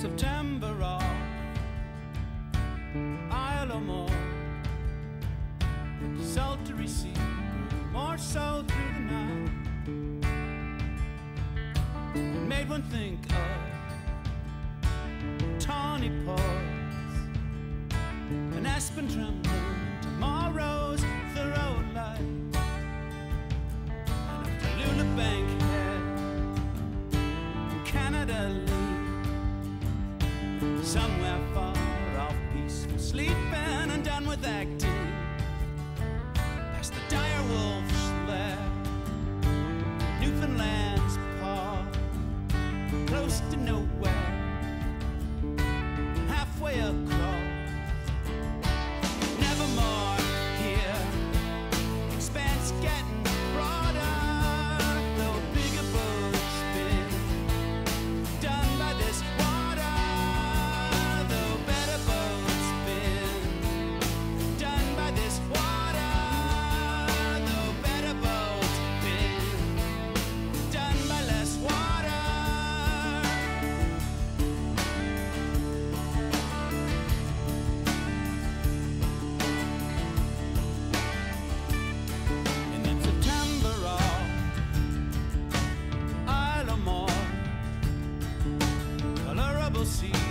September off Isle of More Sultry sea more so through the night. Made one think of tawny paws An aspen trembling tomorrow's thorough light And up to Lula Bankhead Canada Lee somewhere far off, peaceful, sleeping and done with acting. doce.